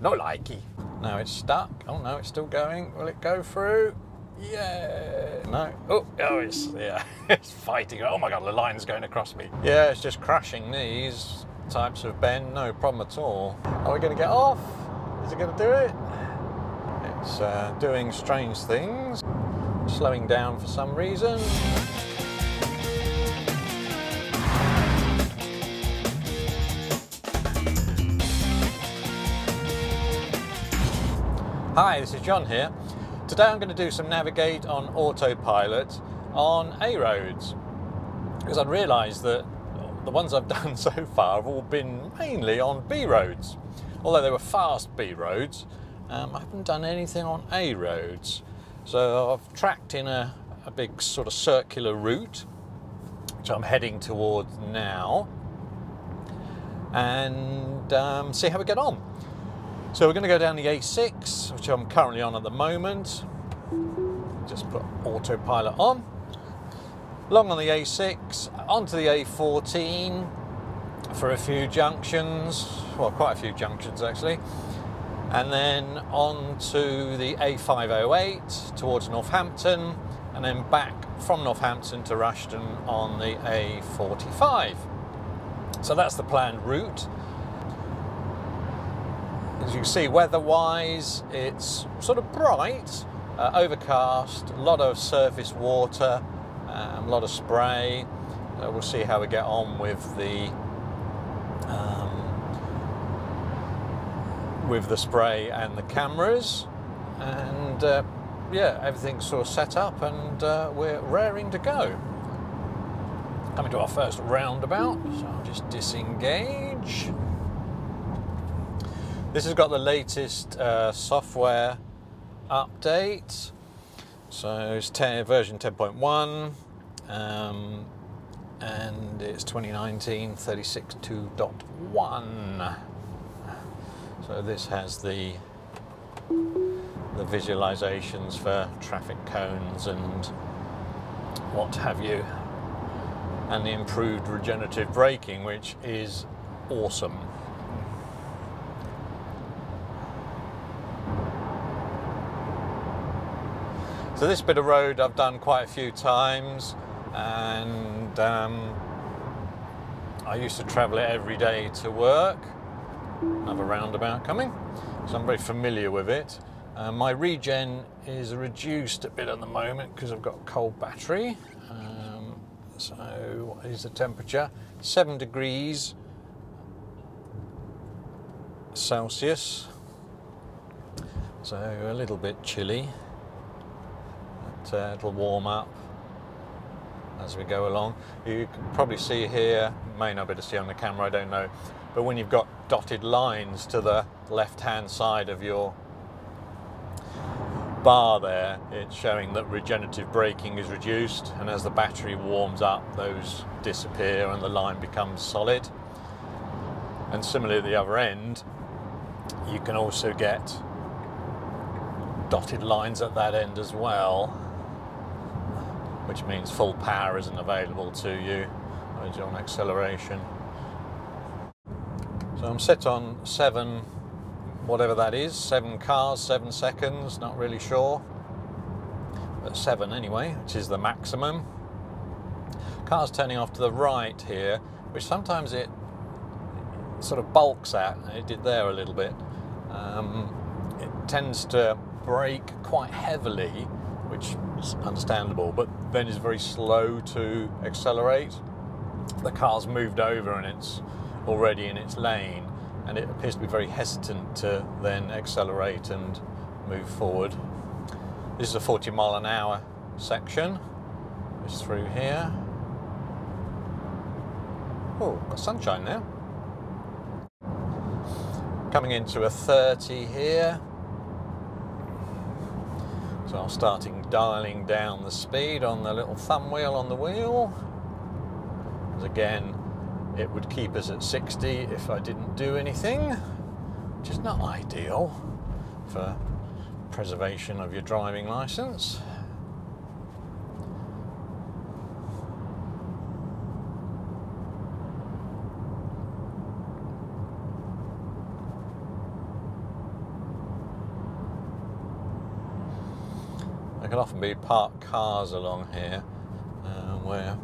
No likey. Now it's stuck. Oh no, it's still going. Will it go through? Yeah. No. Oh, oh, it's yeah, it's fighting. Oh my god, the line's going across me. Yeah, it's just crushing these types of bend. No problem at all. Are we going to get off? Is it going to do it? It's uh, doing strange things. Slowing down for some reason. Hi, this is John here. Today I'm going to do some navigate on autopilot on A roads because I've realised that the ones I've done so far have all been mainly on B roads. Although they were fast B roads, um, I haven't done anything on A roads. So I've tracked in a, a big sort of circular route, which I'm heading towards now, and um, see how we get on. So we're going to go down the A6, which I'm currently on at the moment. Just put autopilot on. Along on the A6, onto the A14 for a few junctions, well, quite a few junctions actually. And then on to the A508 towards Northampton, and then back from Northampton to Rushton on the A45. So that's the planned route. As you can see, weather-wise, it's sort of bright, uh, overcast, a lot of surface water, um, a lot of spray. Uh, we'll see how we get on with the um, with the spray and the cameras, and uh, yeah, everything's sort of set up, and uh, we're raring to go. Coming to our first roundabout, so I'll just disengage. This has got the latest uh, software update. So it's 10, version 10.1 um, and it's 2019 36.2.1. So this has the the visualizations for traffic cones and what have you and the improved regenerative braking which is awesome. So this bit of road I've done quite a few times and um, I used to travel it every day to work. Another roundabout coming, so I'm very familiar with it. Uh, my regen is reduced a bit at the moment because I've got a cold battery. Um, so what is the temperature? Seven degrees Celsius. So a little bit chilly uh, it'll warm up as we go along. You can probably see here, may not be able to see on the camera, I don't know, but when you've got dotted lines to the left hand side of your bar there, it's showing that regenerative braking is reduced and as the battery warms up those disappear and the line becomes solid. And similarly at the other end, you can also get dotted lines at that end as well which means full power isn't available to you on acceleration. So I'm set on seven, whatever that is, seven cars, seven seconds, not really sure, but seven anyway, which is the maximum. Car's turning off to the right here, which sometimes it sort of bulks at, it did there a little bit. Um, it tends to brake quite heavily which is understandable, but then is very slow to accelerate. The car's moved over and it's already in its lane, and it appears to be very hesitant to then accelerate and move forward. This is a 40 mile an hour section. It's through here. Oh, got sunshine now. Coming into a 30 here. So I'm starting dialing down the speed on the little thumb wheel on the wheel. As again, it would keep us at 60 if I didn't do anything, which is not ideal for preservation of your driving license. Can often be parked cars along here uh, where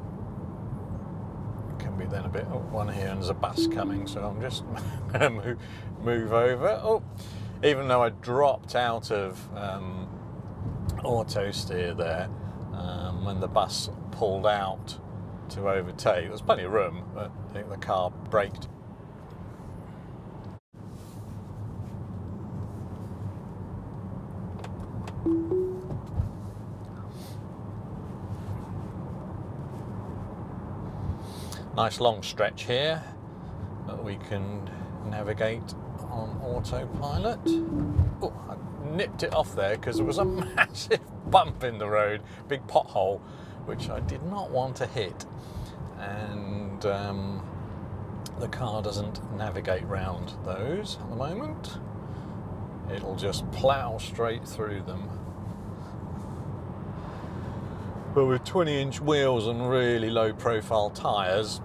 it can be then a bit, oh, one here and there's a bus coming, so I'm just move, move over. Oh, even though I dropped out of um, auto steer there, um, when the bus pulled out to overtake, there's plenty of room, but I think the car braked Nice long stretch here that we can navigate on autopilot. Oh, I nipped it off there because there was a massive bump in the road, big pothole, which I did not want to hit. And um, the car doesn't navigate round those at the moment. It'll just plough straight through them. But with 20 inch wheels and really low profile tyres,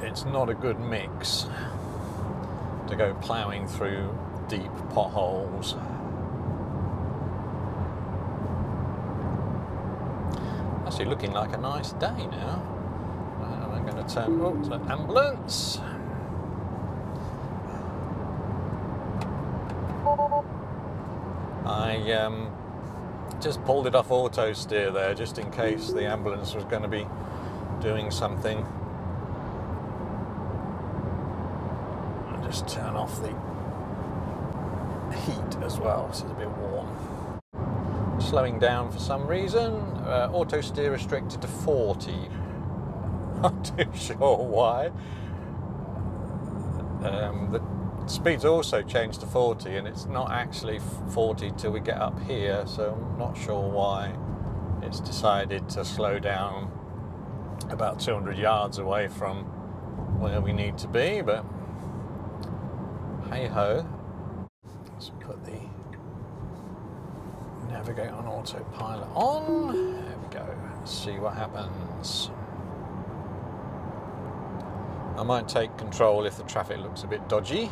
it's not a good mix to go ploughing through deep potholes. Actually looking like a nice day now. And I'm going to turn oh, to ambulance. I um, just pulled it off auto steer there just in case the ambulance was going to be doing something just turn off the heat as well, so it's a bit warm. Slowing down for some reason, uh, auto steer restricted to 40. Not too sure why. Um, the speed's also changed to 40 and it's not actually 40 till we get up here, so I'm not sure why it's decided to slow down about 200 yards away from where we need to be, but hey ho. Let's put the navigate on autopilot on. There we go. Let's see what happens. I might take control if the traffic looks a bit dodgy.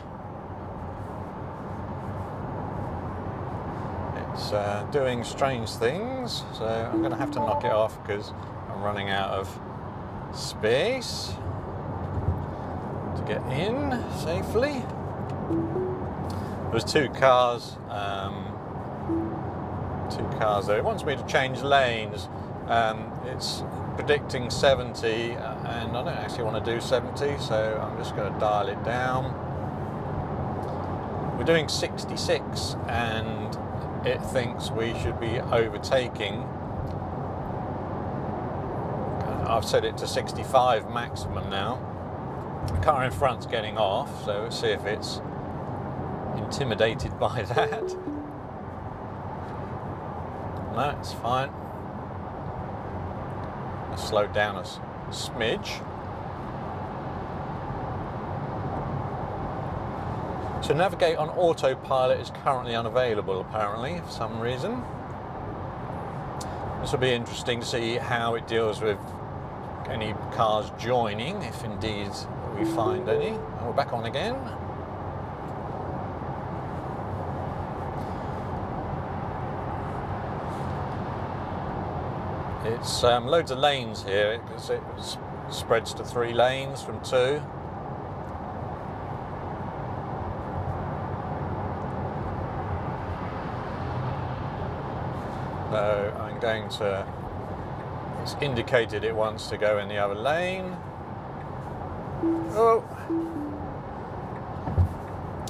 It's uh, doing strange things, so I'm going to have to knock it off because I'm running out of space to get in safely. Was two cars, um, two cars there. It wants me to change lanes. Um, it's predicting 70 uh, and I don't actually want to do 70 so I'm just going to dial it down. We're doing 66 and it thinks we should be overtaking. I've set it to 65 maximum now. The car in front's getting off so let's see if it's intimidated by that. No, fine. I slowed down a smidge. So navigate on autopilot is currently unavailable apparently for some reason. This will be interesting to see how it deals with any cars joining, if indeed we find any. And we're back on again. It's um, loads of lanes here because it spreads to three lanes from two. So I'm going to, it's indicated it wants to go in the other lane. Oh!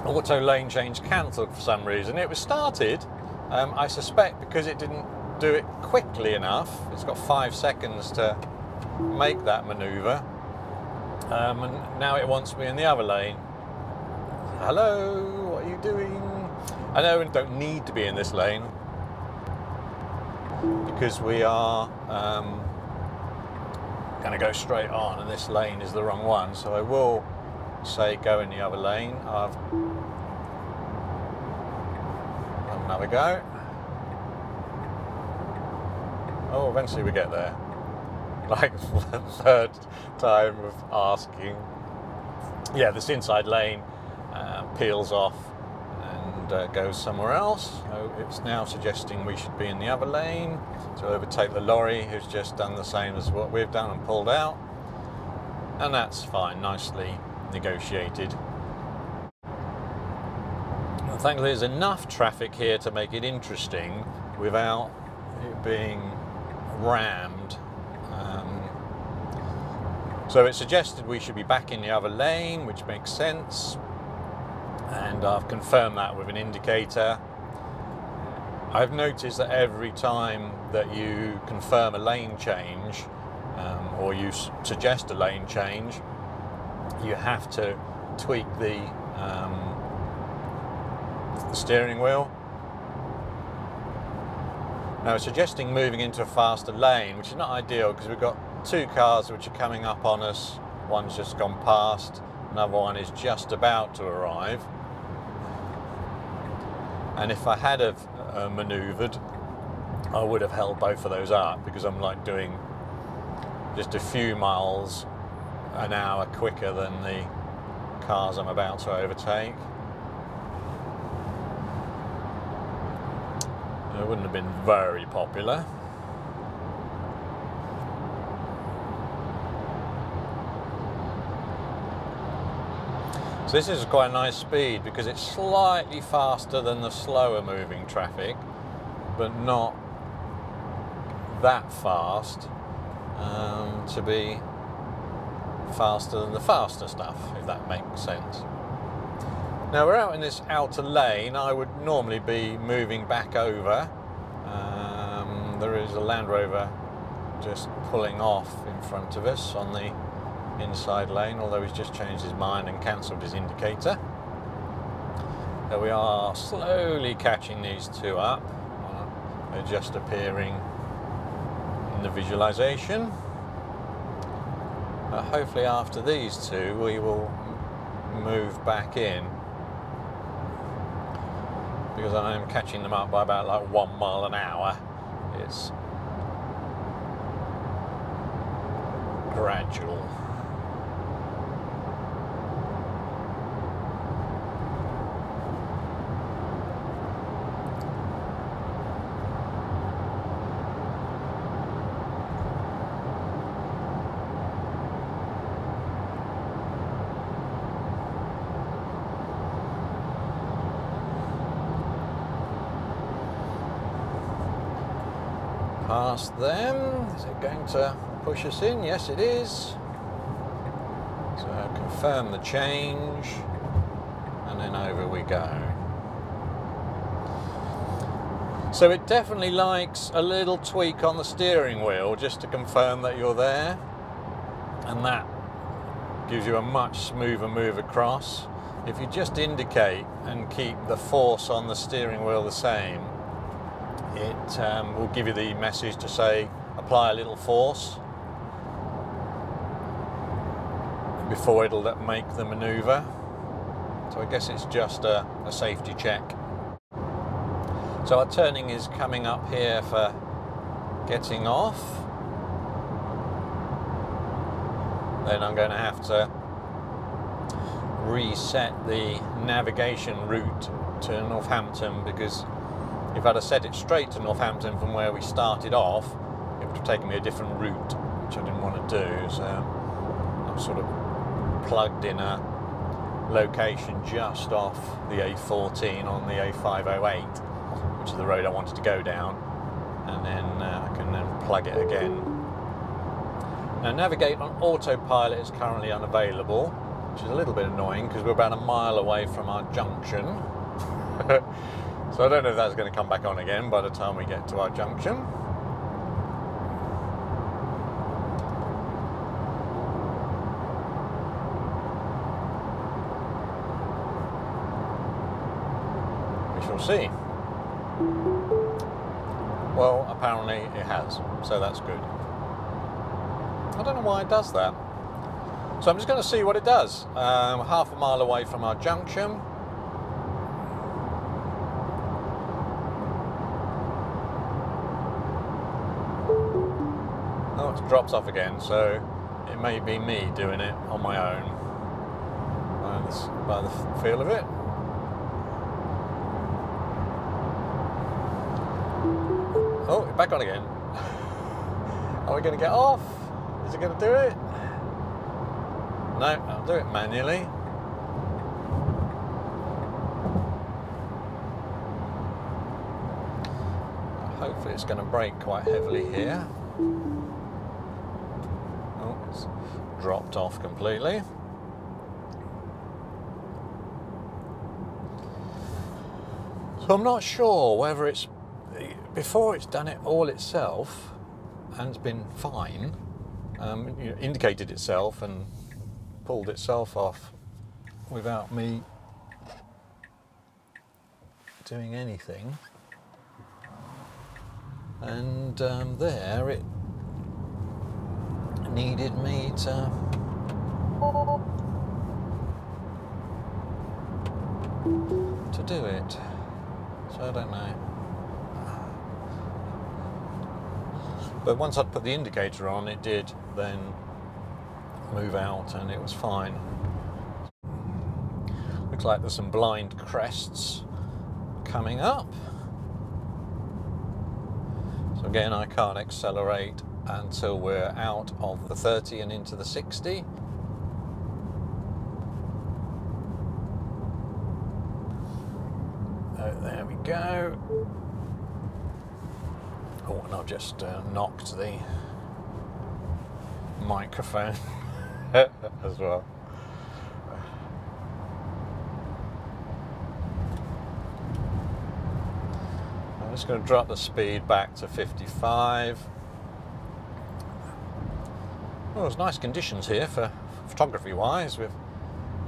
Auto lane change cancelled for some reason. It was started, um, I suspect because it didn't do it quickly enough. It's got five seconds to make that manoeuvre. Um, and now it wants me in the other lane. Hello, what are you doing? I know we don't need to be in this lane because we are um, going to go straight on and this lane is the wrong one. So I will say go in the other lane. I've another go. Oh, eventually we get there. Like the third time of asking. Yeah, this inside lane uh, peels off and uh, goes somewhere else. So it's now suggesting we should be in the other lane to overtake the lorry who's just done the same as what we've done and pulled out. And that's fine, nicely negotiated. thankfully there's enough traffic here to make it interesting without it being rammed. Um, so it suggested we should be back in the other lane, which makes sense. And I've confirmed that with an indicator. I've noticed that every time that you confirm a lane change um, or you suggest a lane change, you have to tweak the, um, the steering wheel now, suggesting moving into a faster lane, which is not ideal because we've got two cars which are coming up on us. One's just gone past, another one is just about to arrive. And if I had have uh, manoeuvred, I would have held both of those up because I'm like doing just a few miles an hour quicker than the cars I'm about to overtake. It wouldn't have been very popular. So this is quite a nice speed because it's slightly faster than the slower moving traffic, but not that fast um, to be faster than the faster stuff, if that makes sense. Now we're out in this outer lane. I would normally be moving back over. Um, there is a Land Rover just pulling off in front of us on the inside lane, although he's just changed his mind and cancelled his indicator. So we are slowly catching these two up. They're just appearing in the visualization. Uh, hopefully after these two we will move back in because I am catching them up by about like one mile an hour. It's gradual. past them. To push us in? Yes, it is. So confirm the change, and then over we go. So it definitely likes a little tweak on the steering wheel just to confirm that you're there, and that gives you a much smoother move across. If you just indicate and keep the force on the steering wheel the same, it um, will give you the message to say apply a little force before it'll make the maneuver. So I guess it's just a, a safety check. So our turning is coming up here for getting off. Then I'm going to have to reset the navigation route to Northampton because if I'd have set it straight to Northampton from where we started off, taken me a different route, which I didn't want to do. So I'm sort of plugged in a location just off the A14 on the A508, which is the road I wanted to go down, and then uh, I can then plug it again. Now, navigate on autopilot is currently unavailable, which is a little bit annoying because we're about a mile away from our junction. So I don't know if that's going to come back on again by the time we get to our junction. See. Well, apparently it has, so that's good. I don't know why it does that. So I'm just going to see what it does. Um, half a mile away from our junction. Oh, it drops off again, so it may be me doing it on my own by the feel of it. Back on again. Are we going to get off? Is it going to do it? No, I'll do it manually. Hopefully it's going to brake quite heavily here. Oh, it's dropped off completely. So I'm not sure whether it's before it's done it all itself and it's been fine, um, you know, indicated itself and pulled itself off without me doing anything. And um, there it needed me to to do it. So I don't know. But once I'd put the indicator on, it did then move out and it was fine. Looks like there's some blind crests coming up. So again, I can't accelerate until we're out of the 30 and into the 60. Oh, there we go. Oh, and I've just uh, knocked the microphone as well. I'm just going to drop the speed back to 55. Well, it's nice conditions here for photography wise with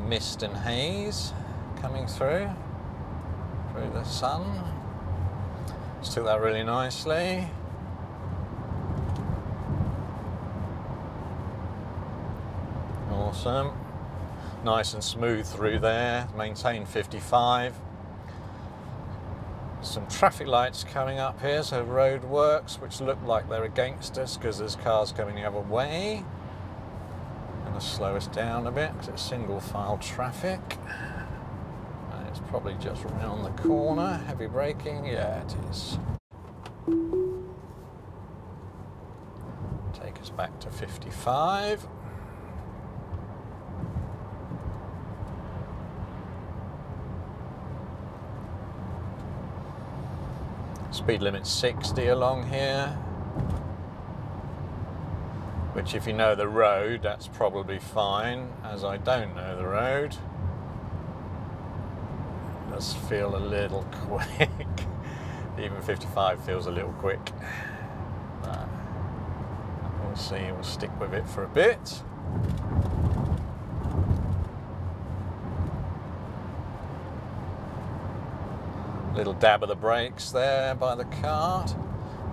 mist and haze coming through through the sun. Took that really nicely. Awesome. Nice and smooth through there. Maintain 55. Some traffic lights coming up here, so road works, which look like they're against us because there's cars coming the other way. Gonna slow us down a bit because it's single file traffic. And it's probably just around the corner. Heavy braking, yeah, it is. Take us back to 55. Speed limit 60 along here. Which if you know the road, that's probably fine, as I don't know the road. It does feel a little quick. Even 55 feels a little quick. But we'll see, we'll stick with it for a bit. Little dab of the brakes there by the cart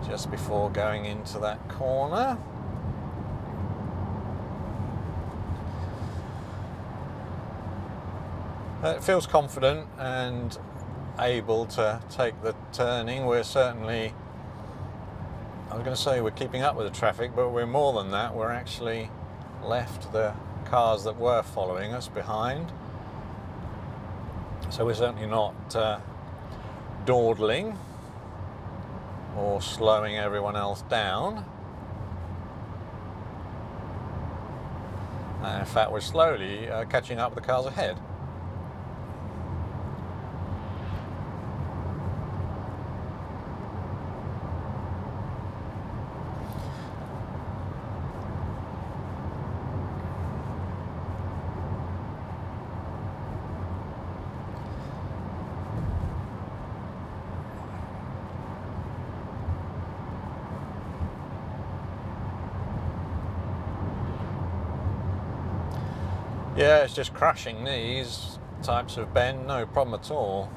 just before going into that corner. Uh, it feels confident and able to take the turning. We're certainly, I was going to say we're keeping up with the traffic, but we're more than that. We're actually left the cars that were following us behind. So we're certainly not uh, dawdling or slowing everyone else down. And in fact, we're slowly uh, catching up with the cars ahead. Yeah, it's just crashing these types of bend, no problem at all.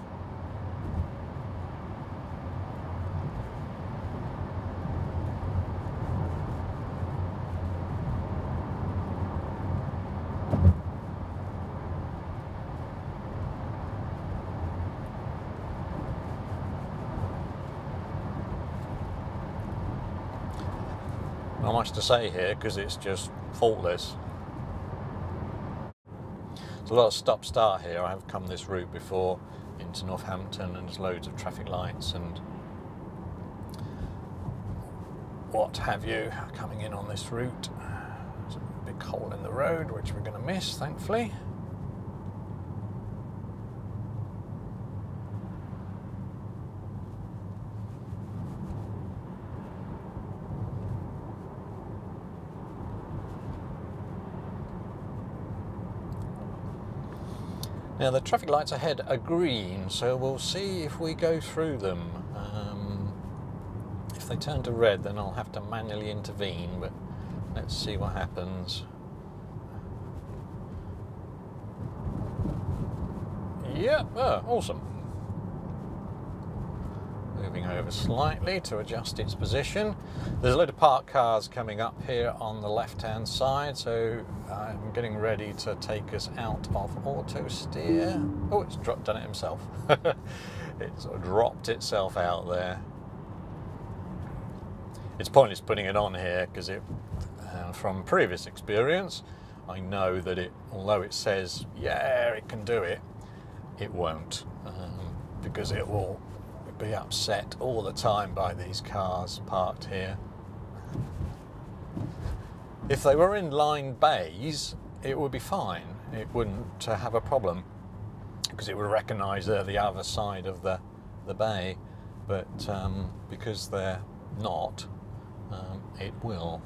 Not much to say here because it's just faultless. There's a lot of stop start here. I have come this route before into Northampton and there's loads of traffic lights and what have you coming in on this route. There's a big hole in the road which we're going to miss, thankfully. Now the traffic lights ahead are green, so we'll see if we go through them. Um, if they turn to red, then I'll have to manually intervene, but let's see what happens. Yep, oh, awesome. Moving over slightly to adjust its position. There's a load of parked cars coming up here on the left hand side, so I'm getting ready to take us out of auto steer. Oh, it's dropped, done it himself. it sort of dropped itself out there. It's pointless putting it on here because it, uh, from previous experience, I know that it, although it says, yeah, it can do it, it won't um, because it will be upset all the time by these cars parked here. If they were in line bays, it would be fine. It wouldn't uh, have a problem because it would recognise they're the other side of the, the bay. But um, because they're not, um, it will.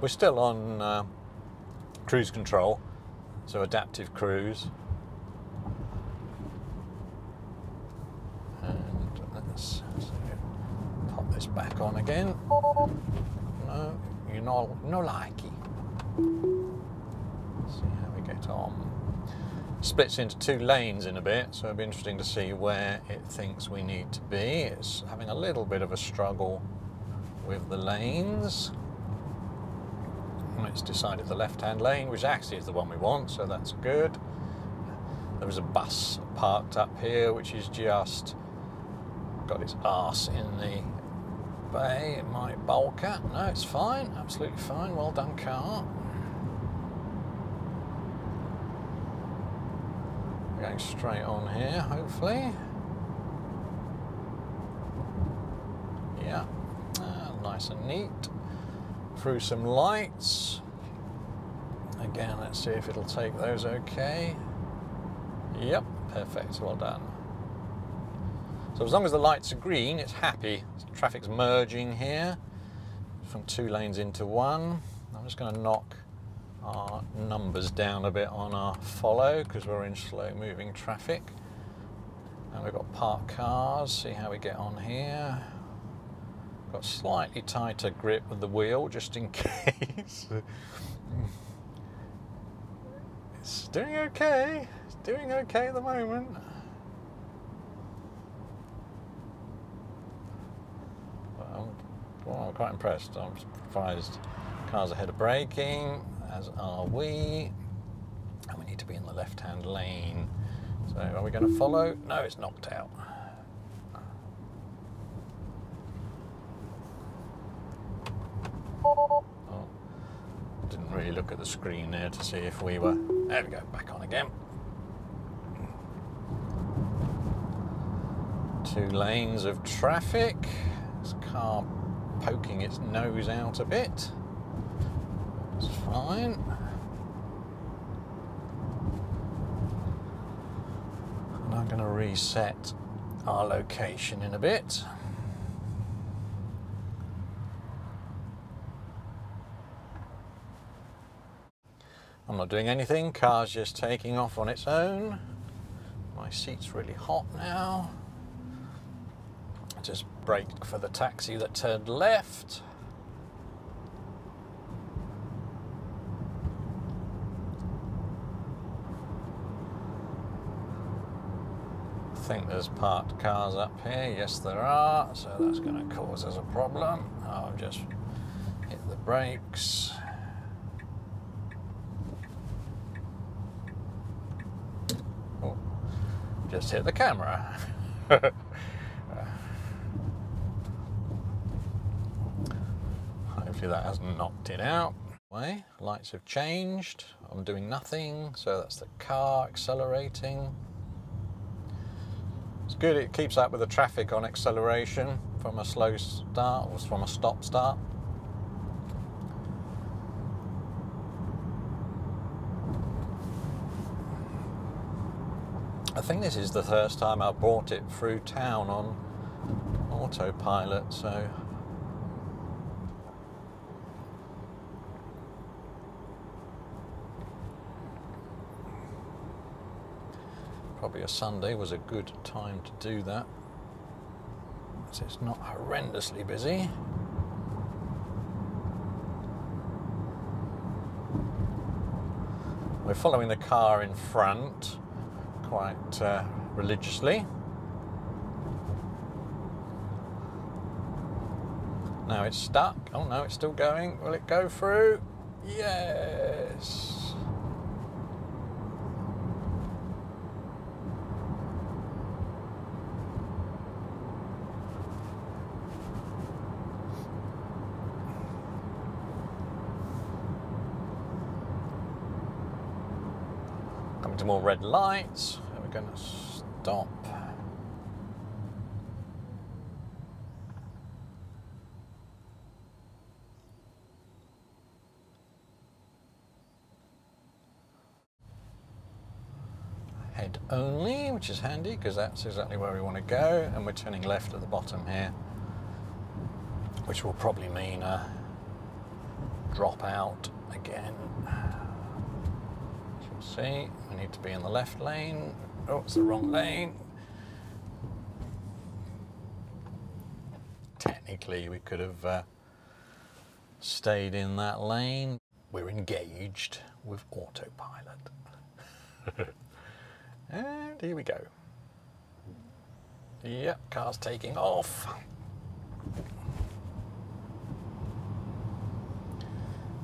We're still on uh, cruise control, so adaptive cruise. And let's pop this back on again. No, you know, no likey. See how we get on. Splits into two lanes in a bit, so it'll be interesting to see where it thinks we need to be. It's having a little bit of a struggle with the lanes. And it's decided the left-hand lane, which actually is the one we want, so that's good. There was a bus parked up here, which is just got its arse in the bay. It might bulk at. No, it's fine. Absolutely fine. Well done, car. We're going straight on here, hopefully. Yeah, uh, nice and neat. Through some lights. Again, let's see if it'll take those okay. Yep, perfect. Well done. So as long as the lights are green, it's happy. Traffic's merging here from two lanes into one. I'm just going to knock our numbers down a bit on our follow because we're in slow moving traffic. And we've got parked cars, see how we get on here. Got slightly tighter grip of the wheel just in case. it's doing okay, it's doing okay at the moment. Well, I'm quite impressed. I'm surprised cars ahead of braking, as are we. And we need to be in the left-hand lane. So are we going to follow? No, it's knocked out. Oh, didn't really look at the screen there to see if we were... There we go, back on again. Two lanes of traffic. This car poking its nose out a bit. It's fine. And I'm going to reset our location in a bit. I'm not doing anything, car's just taking off on its own. My seat's really hot now. Brake for the taxi that turned left. I think there's parked cars up here. Yes, there are. So that's going to cause us a problem. I'll just hit the brakes. Oh, just hit the camera. Hopefully that hasn't knocked it out. Way, lights have changed. I'm doing nothing, so that's the car accelerating. It's good, it keeps up with the traffic on acceleration. from a slow start or from a stop start. I think this is the first time I've brought it through town on autopilot, so a Sunday was a good time to do that. So it's not horrendously busy. We're following the car in front quite uh, religiously. Now it's stuck. Oh no, it's still going. Will it go through? Yes. Coming to more red lights. We're going to stop. Head only, which is handy because that's exactly where we want to go. And we're turning left at the bottom here, which will probably mean a drop out again. See, we need to be in the left lane. Oh, it's the wrong lane. Technically, we could have uh, stayed in that lane. We're engaged with autopilot. and here we go. Yep, car's taking off.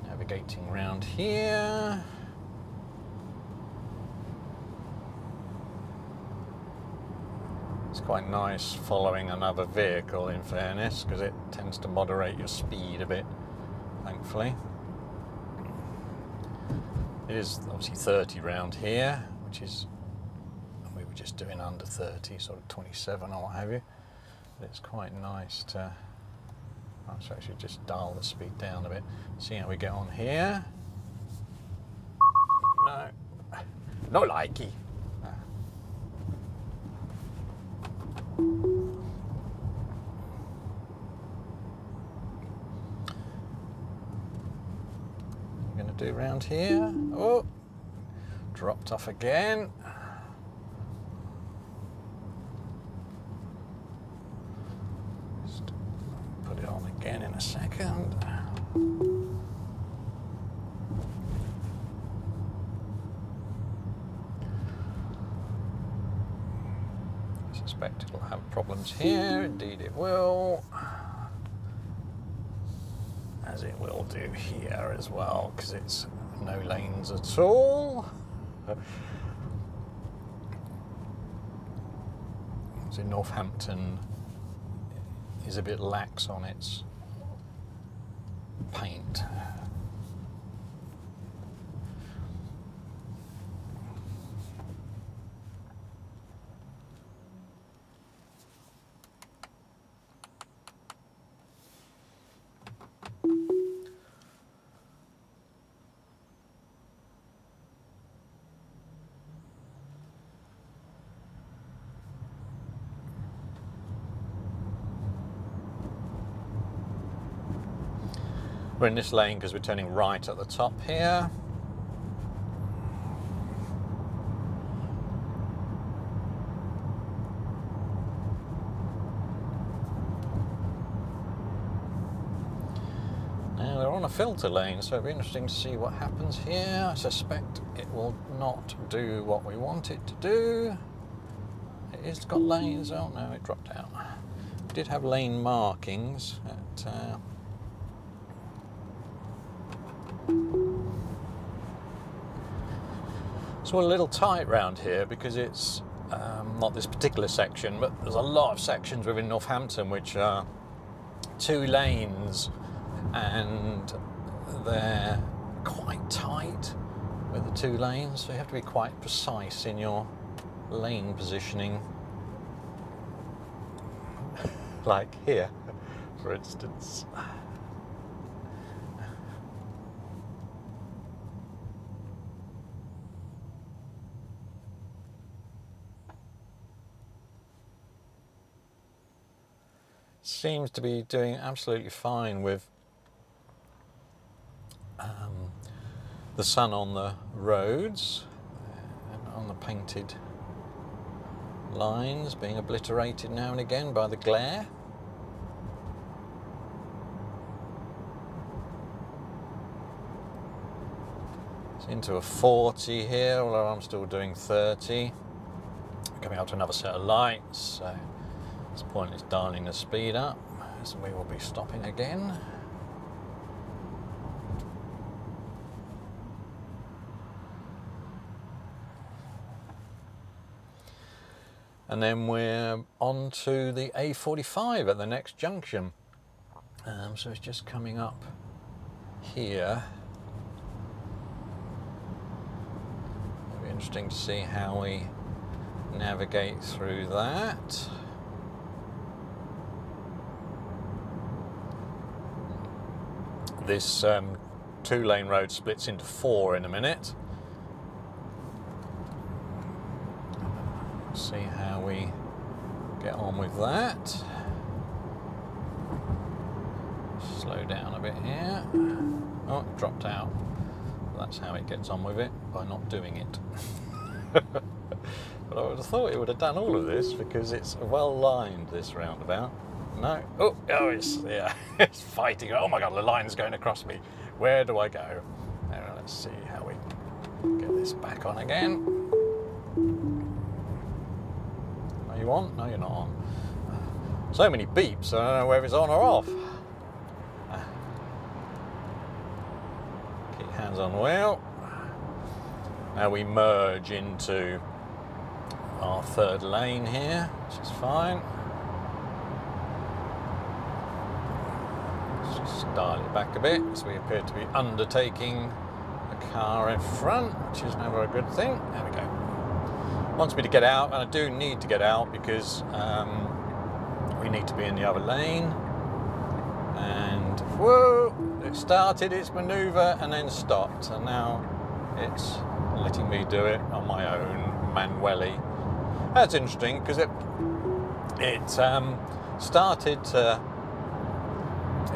Navigating round here. It's quite nice following another vehicle in fairness because it tends to moderate your speed a bit, thankfully. It is obviously 30 round here, which is, we were just doing under 30, sort of 27 or what have you. But it's quite nice to, oh, actually just dial the speed down a bit. See how we get on here. No, no likey. Do here. Oh, dropped off again. Just put it on again in a second. I suspect it'll have problems here. Indeed it will. As will do here as well, because it's no lanes at all. So Northampton is a bit lax on its paint. We're in this lane because we're turning right at the top here. Now we're on a filter lane, so it'll be interesting to see what happens here. I suspect it will not do what we want it to do. It's got lanes. Oh no, it dropped out. It did have lane markings at uh, So we're a little tight round here because it's um, not this particular section, but there's a lot of sections within Northampton which are two lanes and they're quite tight with the two lanes, so you have to be quite precise in your lane positioning. like here, for instance. Seems to be doing absolutely fine with um, the sun on the roads and on the painted lines being obliterated now and again by the glare. It's into a 40 here, although I'm still doing 30. Coming up to another set of lights, so it's pointless dialing the speed up, so we will be stopping again. and then we're on to the A45 at the next junction. Um, so it's just coming up here. It'll be interesting to see how we navigate through that. This um, two lane road splits into four in a minute. see how we get on with that. Slow down a bit here. Oh, it dropped out. That's how it gets on with it, by not doing it. but I would have thought it would have done all of this because it's well lined, this roundabout. No. Oh, oh, it's, yeah, it's fighting. Oh my God, the line's going across me. Where do I go? Now, let's see how we get this back on again. Are you on? No, you're not on. So many beeps, I don't know whether it's on or off. Keep hands on the wheel. Now we merge into our third lane here, which is fine. Let's just dial it back a bit, so we appear to be undertaking a car in front, which is never a good thing. There we go wants me to get out, and I do need to get out because um, we need to be in the other lane. And whoa, it started its manoeuvre and then stopped, and now it's letting me do it on my own manually. That's interesting because it it um, started to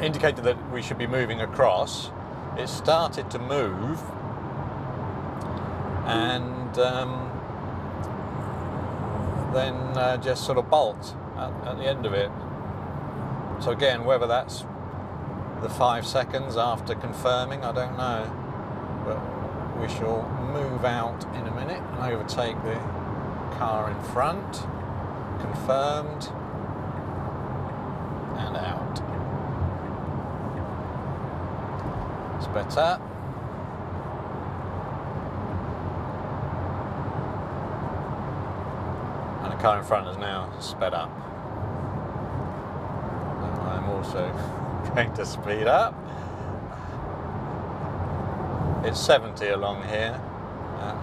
indicated that we should be moving across. It started to move, and um, then uh, just sort of bolt at, at, the end of it. So again, whether that's the five seconds after confirming, I don't know. But we shall move out in a minute and overtake the car in front. Confirmed. And out. It's the car in front has now sped up. And I'm also going to speed up. It's 70 along here. Uh,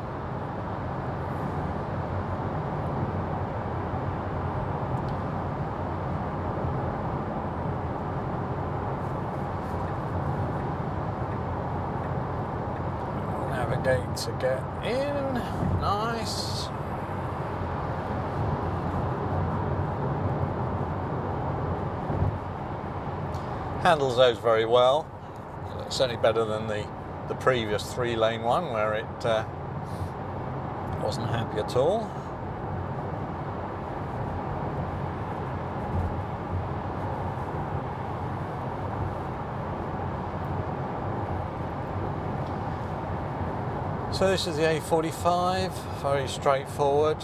navigate to get in. Nice. handles those very well. Certainly better than the, the previous three lane one where it uh, wasn't happy at all. So this is the A45, very straightforward,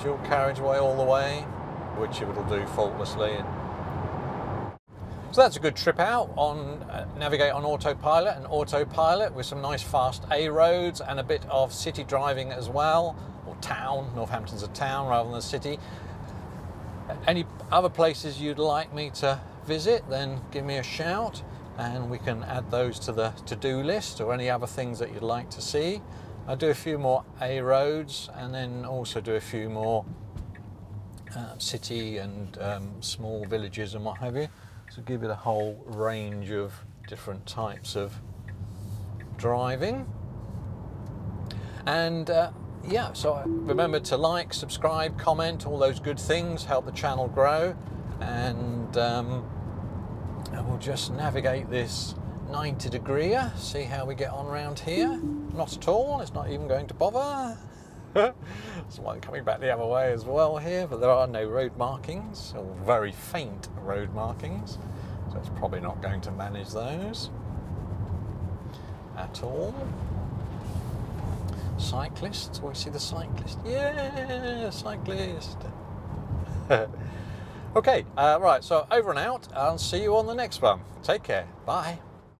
dual carriageway all the way, which it will do faultlessly so that's a good trip out on uh, Navigate on Autopilot and Autopilot with some nice fast A roads and a bit of city driving as well, or town. Northampton's a town rather than a city. Any other places you'd like me to visit, then give me a shout and we can add those to the to-do list or any other things that you'd like to see. I'll do a few more A roads and then also do a few more uh, city and um, small villages and what have you. So give it a whole range of different types of driving. And uh, yeah, so remember to like, subscribe, comment, all those good things help the channel grow. And um, we'll just navigate this 90 degree, see how we get on round here. Not at all, it's not even going to bother. There's one coming back the other way as well here, but there are no road markings, or very faint road markings. So it's probably not going to manage those at all. Cyclists, we see the cyclist. Yeah, cyclist. okay, uh, right, so over and out. I'll see you on the next one. Take care. Bye.